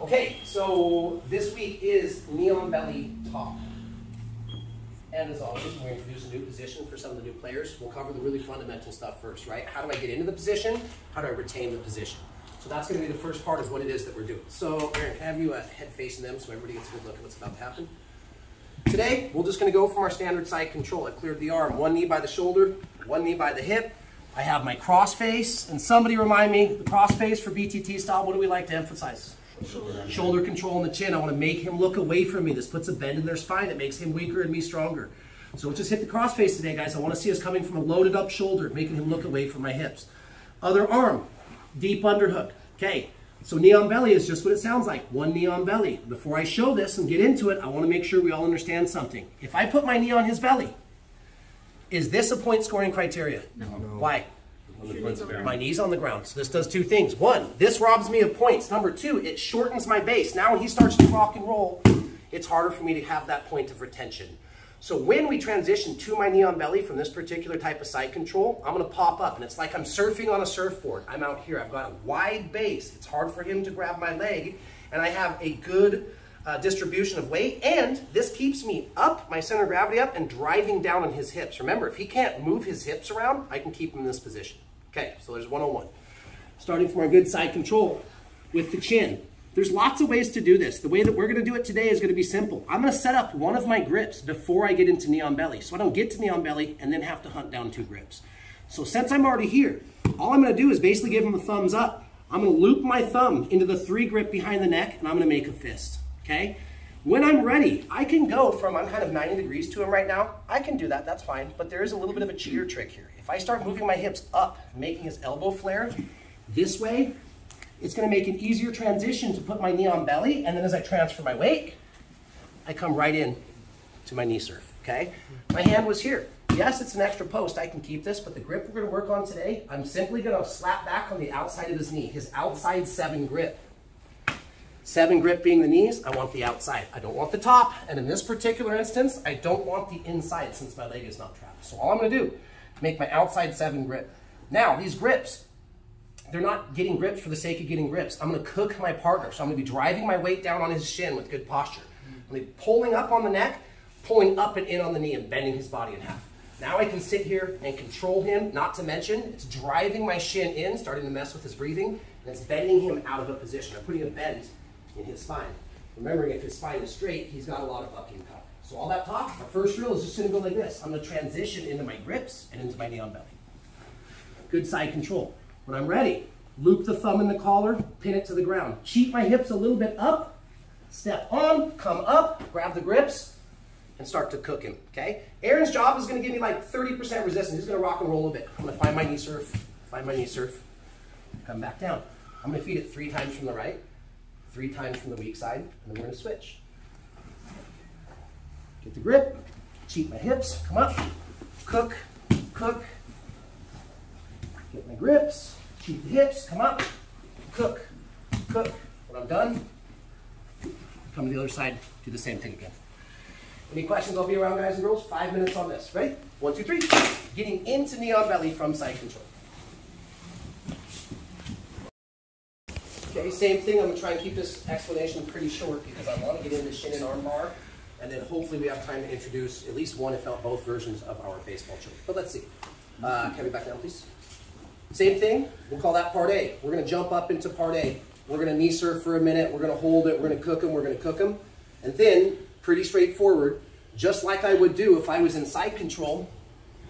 Okay, so this week is Knee on Belly Top. And as always, we're introduce a new position for some of the new players. We'll cover the really fundamental stuff first, right? How do I get into the position? How do I retain the position? So that's going to be the first part of what it is that we're doing. So, Aaron, have you uh, head facing them so everybody gets a good look at what's about to happen? Today, we're just going to go from our standard side control. I cleared the arm, one knee by the shoulder, one knee by the hip. I have my cross face, and somebody remind me, the cross face for BTT style, what do we like to emphasize? Shoulder, control in the chin. I want to make him look away from me. This puts a bend in their spine. It makes him weaker and me stronger. So let's just hit the cross face today, guys. I want to see us coming from a loaded up shoulder, making him look away from my hips. Other arm, deep underhook. Okay, so knee on belly is just what it sounds like, one knee on belly. Before I show this and get into it, I want to make sure we all understand something. If I put my knee on his belly, is this a point scoring criteria? No. Why? My knee's on the ground. So this does two things. One, this robs me of points. Number two, it shortens my base. Now when he starts to rock and roll, it's harder for me to have that point of retention. So when we transition to my knee on belly from this particular type of side control, I'm gonna pop up and it's like I'm surfing on a surfboard. I'm out here, I've got a wide base. It's hard for him to grab my leg and I have a good uh, distribution of weight and this keeps me up, my center of gravity up and driving down on his hips. Remember, if he can't move his hips around, I can keep him in this position. Okay, so there's 101. Starting from our good side control with the chin. There's lots of ways to do this. The way that we're gonna do it today is gonna be simple. I'm gonna set up one of my grips before I get into knee on belly. So I don't get to knee on belly and then have to hunt down two grips. So since I'm already here, all I'm gonna do is basically give him a thumbs up. I'm gonna loop my thumb into the three grip behind the neck and I'm gonna make a fist, okay? When I'm ready, I can go from, I'm kind of 90 degrees to him right now. I can do that, that's fine, but there is a little bit of a cheater trick here. If I start moving my hips up, making his elbow flare this way, it's gonna make an easier transition to put my knee on belly, and then as I transfer my weight, I come right in to my knee surf, okay? My hand was here. Yes, it's an extra post, I can keep this, but the grip we're gonna work on today, I'm simply gonna slap back on the outside of his knee, his outside seven grip. Seven grip being the knees, I want the outside. I don't want the top, and in this particular instance, I don't want the inside since my leg is not trapped. So all I'm gonna do, make my outside seven grip. Now, these grips, they're not getting grips for the sake of getting grips. I'm gonna cook my partner. So I'm gonna be driving my weight down on his shin with good posture. I'm gonna be pulling up on the neck, pulling up and in on the knee and bending his body in half. Now I can sit here and control him, not to mention, it's driving my shin in, starting to mess with his breathing, and it's bending him out of a position. I'm putting a bend in his spine. Remembering if his spine is straight, he's got a lot of bucking power. So all that talk, our first drill is just gonna go like this. I'm gonna transition into my grips and into my knee on belly. Good side control. When I'm ready, loop the thumb in the collar, pin it to the ground. Cheat my hips a little bit up, step on, come up, grab the grips, and start to cook him, okay? Aaron's job is gonna give me like 30% resistance. He's gonna rock and roll a bit. I'm gonna find my knee surf, find my knee surf, come back down. I'm gonna feed it three times from the right, three times from the weak side, and then we're gonna switch. Get the grip, cheat my hips, come up, cook, cook, get my grips, cheat the hips, come up, cook, cook. When I'm done, come to the other side, do the same thing again. Any questions? I'll be around, guys and girls. Five minutes on this. Ready? One, two, three. Getting into neon on belly from side control. Okay, same thing. I'm going to try and keep this explanation pretty short because I want to get into shin and arm bar. And then hopefully we have time to introduce at least one, if not both, versions of our baseball choke. But let's see. Uh, can we back down, please? Same thing. We'll call that part A. We're going to jump up into part A. We're going to knee surf for a minute. We're going to hold it. We're going to cook them. We're going to cook them. And then, pretty straightforward, just like I would do if I was in side control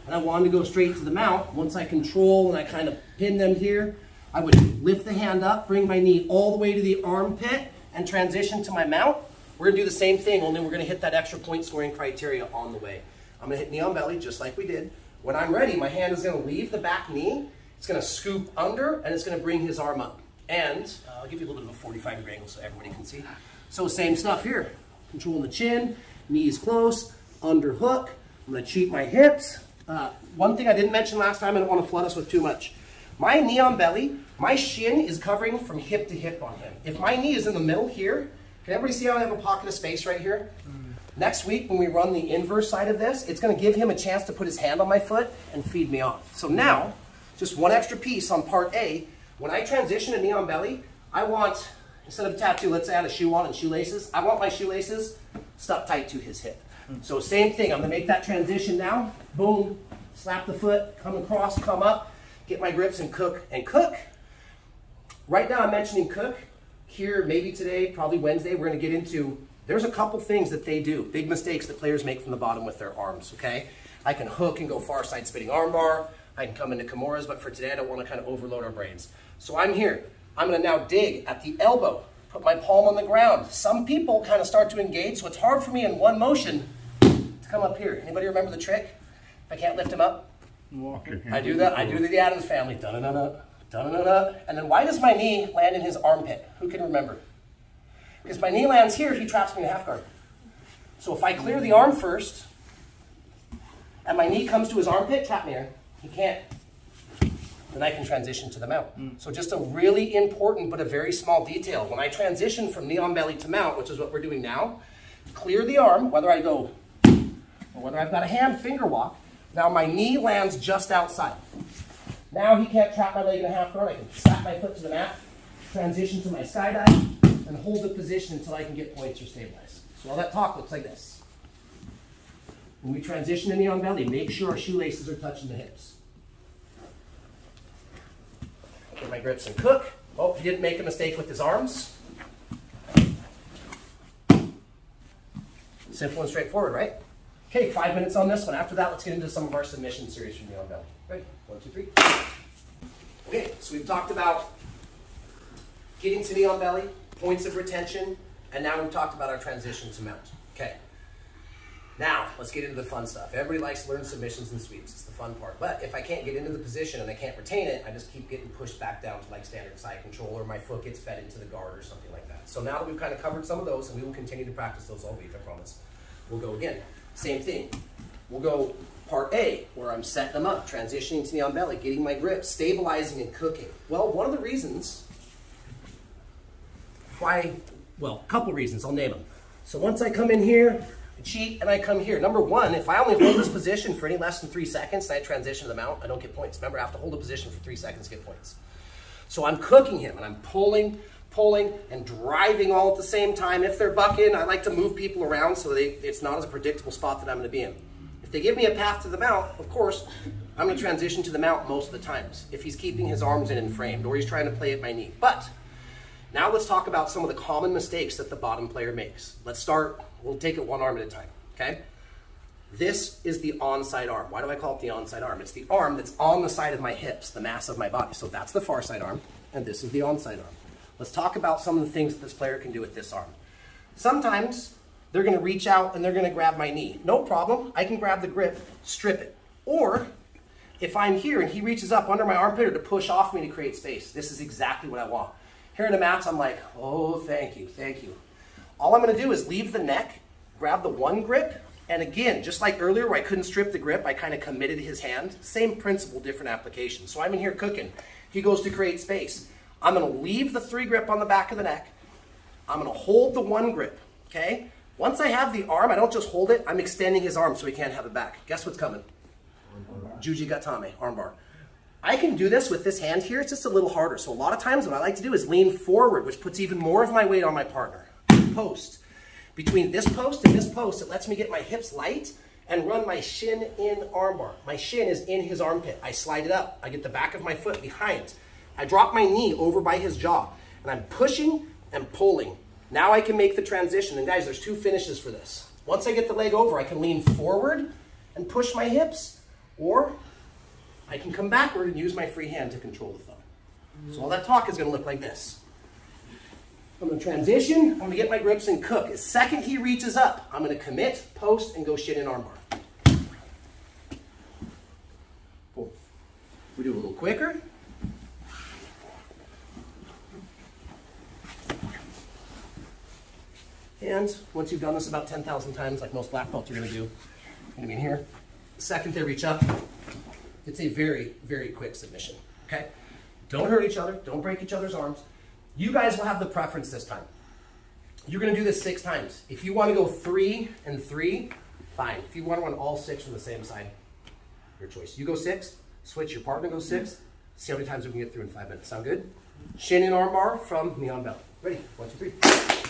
and I wanted to go straight to the mount, once I control and I kind of pin them here, I would lift the hand up, bring my knee all the way to the armpit, and transition to my mount. We're gonna do the same thing, only we're gonna hit that extra point scoring criteria on the way. I'm gonna hit knee on belly, just like we did. When I'm ready, my hand is gonna leave the back knee, it's gonna scoop under, and it's gonna bring his arm up. And uh, I'll give you a little bit of a 45 degree angle so everybody can see. So same stuff here. Controlling the chin, knees close, under hook. I'm gonna cheat my hips. Uh, one thing I didn't mention last time, I don't wanna flood us with too much. My knee on belly, my shin is covering from hip to hip on him. If my knee is in the middle here, can everybody see how I have a pocket of space right here? Mm. Next week, when we run the inverse side of this, it's gonna give him a chance to put his hand on my foot and feed me off. So now, just one extra piece on part A, when I transition to knee on belly, I want instead of a tattoo, let's add a shoe on and shoelaces. I want my shoelaces stuck tight to his hip. So same thing, I'm gonna make that transition now. Boom, slap the foot, come across, come up, get my grips and cook and cook. Right now I'm mentioning cook. Here, maybe today, probably Wednesday, we're gonna get into, there's a couple things that they do, big mistakes that players make from the bottom with their arms, okay? I can hook and go far side spinning armbar. I can come into Kimuras, but for today I don't wanna kind of overload our brains. So I'm here. I'm gonna now dig at the elbow, put my palm on the ground. Some people kind of start to engage, so it's hard for me in one motion to come up here. Anybody remember the trick? If I can't lift him up, I do that. I do the Addams family. Da da da da da da da. And then why does my knee land in his armpit? Who can remember? Because my knee lands here, he traps me in a half guard. So if I clear the arm first, and my knee comes to his armpit, trap me here. He can't. Then I can transition to the mount. Mm. So just a really important but a very small detail. When I transition from knee on belly to mount, which is what we're doing now, clear the arm, whether I go or whether I've got a hand finger walk, now my knee lands just outside. Now he can't trap my leg in a half guard. I can slap my foot to the mat, transition to my skydive, and hold the position until I can get points or stabilize. So all that talk looks like this. When we transition to on belly, make sure our shoelaces are touching the hips. Get my grips and cook. Oh, he didn't make a mistake with his arms. Simple and straightforward, right? Okay, five minutes on this one. After that, let's get into some of our submission series from Knee on Belly. Ready? One, two, three. Okay, so we've talked about getting to on belly, points of retention, and now we've talked about our transition to mount. Okay. Now, let's get into the fun stuff. Everybody likes to learn submissions and sweeps. It's the fun part. But if I can't get into the position and I can't retain it, I just keep getting pushed back down to like standard side control or my foot gets fed into the guard or something like that. So now that we've kind of covered some of those, and we will continue to practice those all week, I promise, we'll go again. Same thing. We'll go part A, where I'm setting them up, transitioning to the on belly, getting my grip, stabilizing and cooking. Well, one of the reasons why, well, a couple reasons, I'll name them. So once I come in here, I cheat, and I come here. Number one, if I only hold this position for any less than three seconds and I transition to the mount, I don't get points. Remember, I have to hold a position for three seconds to get points. So I'm cooking him, and I'm pulling, pulling and driving all at the same time. If they're bucking, I like to move people around so they, it's not as a predictable spot that I'm going to be in. If they give me a path to the mount, of course, I'm going to transition to the mount most of the times if he's keeping his arms in and framed or he's trying to play at my knee. But now let's talk about some of the common mistakes that the bottom player makes. Let's start, we'll take it one arm at a time, okay? This is the onside arm. Why do I call it the onside arm? It's the arm that's on the side of my hips, the mass of my body. So that's the far side arm, and this is the onside arm. Let's talk about some of the things that this player can do with this arm. Sometimes they're going to reach out and they're going to grab my knee. No problem. I can grab the grip, strip it. Or if I'm here and he reaches up under my armpit or to push off me to create space, this is exactly what I want. Here in the mats, I'm like, oh, thank you, thank you. All I'm going to do is leave the neck, grab the one grip, and again, just like earlier where I couldn't strip the grip, I kind of committed his hand. Same principle, different application. So I'm in here cooking. He goes to create space. I'm going to leave the three grip on the back of the neck. I'm going to hold the one grip, okay? Once I have the arm, I don't just hold it, I'm extending his arm so he can't have it back. Guess what's coming? Juji Gatame, armbar. I can do this with this hand here, it's just a little harder. So a lot of times what I like to do is lean forward, which puts even more of my weight on my partner. Post. Between this post and this post, it lets me get my hips light and run my shin in armbar. My shin is in his armpit. I slide it up. I get the back of my foot behind. I drop my knee over by his jaw, and I'm pushing and pulling. Now I can make the transition. And guys, there's two finishes for this. Once I get the leg over, I can lean forward and push my hips, or I can come backward and use my free hand to control the thumb. So all that talk is going to look like this. I'm to transition. I'm to get my grips and cook. The second he reaches up, I'm going to commit, post, and go shit in armbar. Cool. We do a little quicker. And once you've done this about 10,000 times, like most black belts are to do, you're be in here. Second they reach up, it's a very, very quick submission. Okay? Don't hurt each other. Don't break each other's arms. You guys will have the preference this time. You're to do this six times. If you want to go three and three, fine. If you want to run all six from the same side, your choice. You go six, switch, your partner goes six, See how many times we can get through in five minutes. Sound good? Shin and arm bar from Neon on belly. Ready? One, two, three.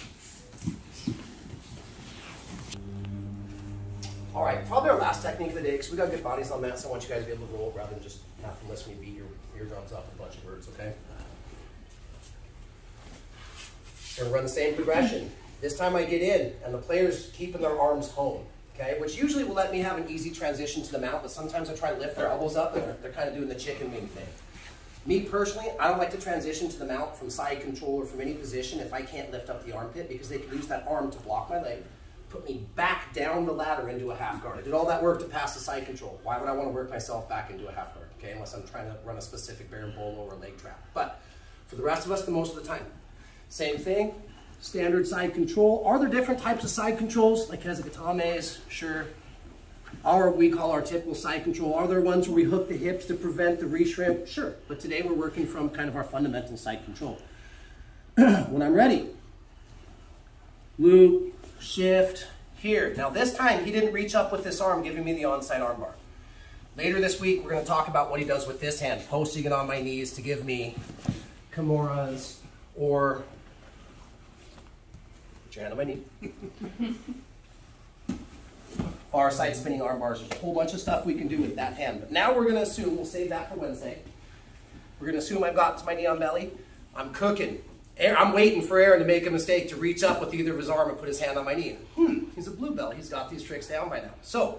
All right, probably our last technique of the day because we got good bodies on that, so I want you guys to be able to roll rather than just have to listen me beat your eardrums up with a bunch of words, okay? We're gonna run the same progression. This time I get in, and the player's keeping their arms home, okay? Which usually will let me have an easy transition to the mount, but sometimes I try to lift their elbows up and they're kind of doing the chicken wing thing. Me personally, I don't like to transition to the mount from side control or from any position if I can't lift up the armpit because they can use that arm to block my leg, put me back down the ladder into a half guard. I did all that work to pass the side control. Why would I want to work myself back into a half guard, okay, unless I'm trying to run a specific berimbolo or a leg trap. But for the rest of us, the most of the time, same thing, standard side control. Are there different types of side controls, like Kesa Gatames? Sure. Or we call our typical side control. Are there ones where we hook the hips to prevent the reshrimp? Sure. But today we're working from kind of our fundamental side control. when I'm ready, loop, shift, here. Now this time he didn't reach up with this arm giving me the onside armbar. Later this week we're going to talk about what he does with this hand, posting it on my knees to give me Kimuras or Put your hand on my knee. Far side spinning arm bars. There's a whole bunch of stuff we can do with that hand. But now we're going to assume, we'll save that for Wednesday. We're going to assume I've got to my knee on belly. I'm cooking. I'm waiting for Aaron to make a mistake to reach up with either of his arm and put his hand on my knee. Hmm, he's a blue belt. He's got these tricks down by now. So,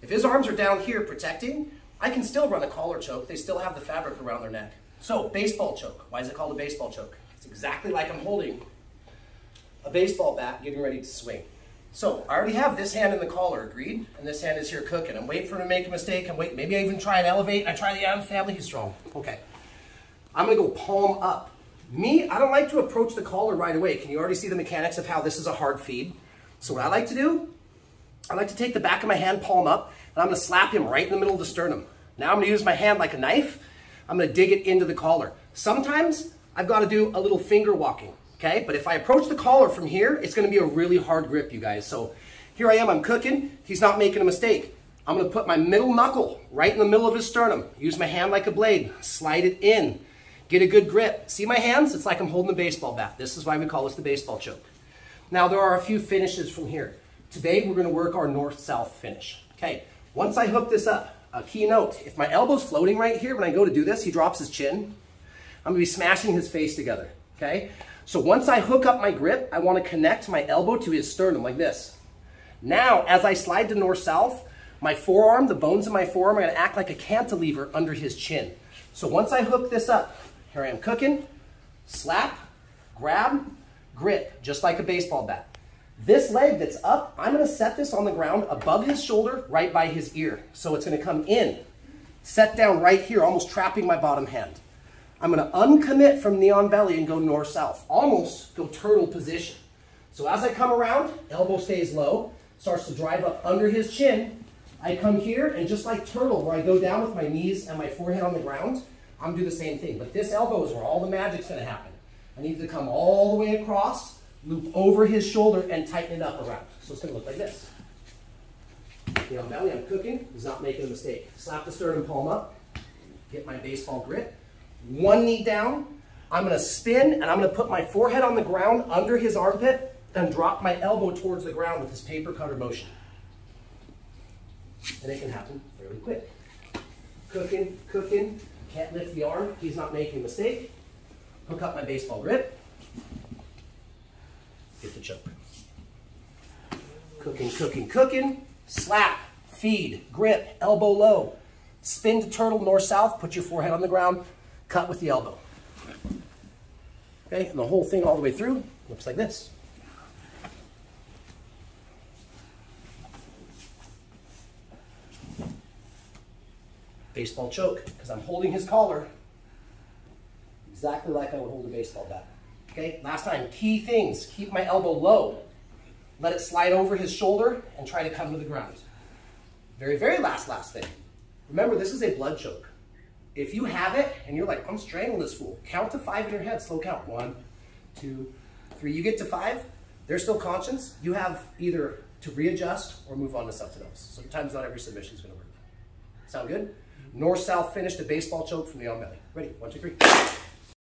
if his arms are down here protecting, I can still run a collar choke. They still have the fabric around their neck. So, baseball choke. Why is it called a baseball choke? It's exactly like I'm holding a baseball bat getting ready to swing. So I already have this hand in the collar, agreed? And this hand is here cooking. I'm waiting for him to make a mistake. I'm waiting. Maybe I even try and elevate. I try the Adam family. He's strong. Okay. I'm going to go palm up. Me, I don't like to approach the collar right away. Can you already see the mechanics of how this is a hard feed? So what I like to do, I like to take the back of my hand, palm up, and I'm to slap him right in the middle of the sternum. Now I'm to use my hand like a knife. I'm to dig it into the collar. Sometimes I've got to do a little finger walking okay? But if I approach the collar from here, it's gonna be a really hard grip, you guys. So here I am, I'm cooking. He's not making a mistake. I'm gonna put my middle knuckle right in the middle of his sternum. Use my hand like a blade, slide it in. Get a good grip. See my hands? It's like I'm holding a baseball bat. This is why we call this the baseball choke. Now there are a few finishes from here. Today we're gonna work our north-south finish. Okay, once I hook this up, a key note, if my elbow's floating right here, when I go to do this, he drops his chin. I'm gonna be smashing his face together, okay? So once I hook up my grip, I want to connect my elbow to his sternum like this. Now, as I slide to north-south, my forearm, the bones of my forearm are going to act like a cantilever under his chin. So once I hook this up, here I am cooking, slap, grab, grip, just like a baseball bat. This leg that's up, I'm going to set this on the ground above his shoulder, right by his ear. So it's going to come in, set down right here, almost trapping my bottom hand. I'm going to uncommit from knee on belly and go north-south. Almost go turtle position. So as I come around, elbow stays low, starts to drive up under his chin. I come here, and just like turtle, where I go down with my knees and my forehead on the ground, I'm to do the same thing. But this elbow is where all the magic's to happen. I need to come all the way across, loop over his shoulder, and tighten it up around. So it's to look like this. Knee on belly, I'm cooking. He's not making a mistake. Slap the sternum palm up, get my baseball grip, one knee down. I'm gonna spin and I'm gonna put my forehead on the ground under his armpit and drop my elbow towards the ground with this paper cutter motion. And it can happen fairly quick. Cooking, cooking, can't lift the arm, he's not making a mistake. Hook up my baseball grip, get the choke. Cooking, cooking, cooking, slap, feed, grip, elbow low. Spin to turtle north-south, put your forehead on the ground, cut with the elbow. Okay, and the whole thing all the way through looks like this. Baseball choke, because I'm holding his collar exactly like I would hold a baseball bat. Okay, last time, key things. Keep my elbow low. Let it slide over his shoulder and try to come to the ground. Very, very last, last thing. Remember, this is a blood choke. If you have it and you're like, I'm strangling this fool, count to five in your head, slow count. One, two, three. You get to five, they're still conscious. You have either to readjust or move on to something else. Sometimes not every submission is going to work. Sound good? North-south finish to baseball choke from the on belly. Ready? One, two, three.